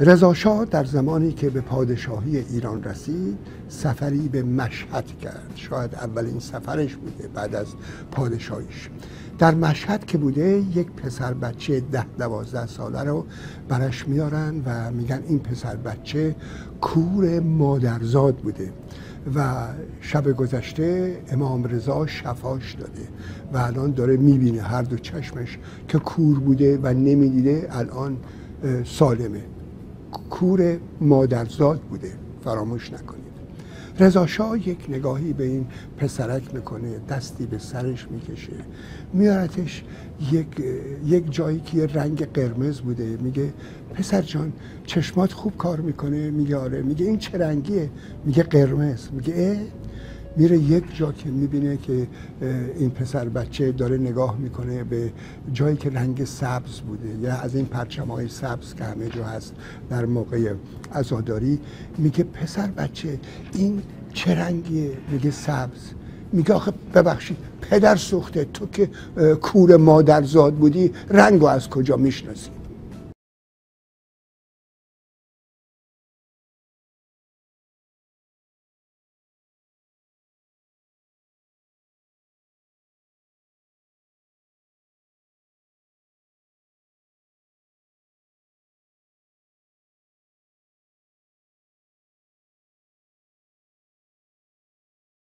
رضا در زمانی که به پادشاهی ایران رسید سفری به مشهد کرد. شاید اولین سفرش بوده بعد از پادشاهیش. در مشهد که بوده یک پسر بچه ده دوازده ساله رو برش میارن و میگن این پسر بچه کور مادرزاد بوده و شب گذشته امام رضا شفاش داده و الان داره می‌بینه. هر دو چشمش که کور بوده و نمی‌دیده الان سالمه. کور مادرزاد بوده. فراموش نکنید. رضا یک نگاهی به این پسرک می‌کنه دستی به سرش می‌کشه. میارتش یک, یک جایی که رنگ قرمز بوده. میگه پسر جان چشمات خوب کار می‌کنه. میگه آره. میگه این چه رنگیه؟ میگه قرمز. میگه میره یک جا که می‌بینه که این پسر بچه داره نگاه می‌کنه به جایی که رنگ سبز بوده. یا از این پرچم های سبز که همه جا هست در موقع ازاداری میگه پسر بچه این چه رنگیه؟ میگه سبز. میگه آخه ببخشید پدر سوخته تو که کور مادرزاد بودی رنگو از کجا می‌شناسی؟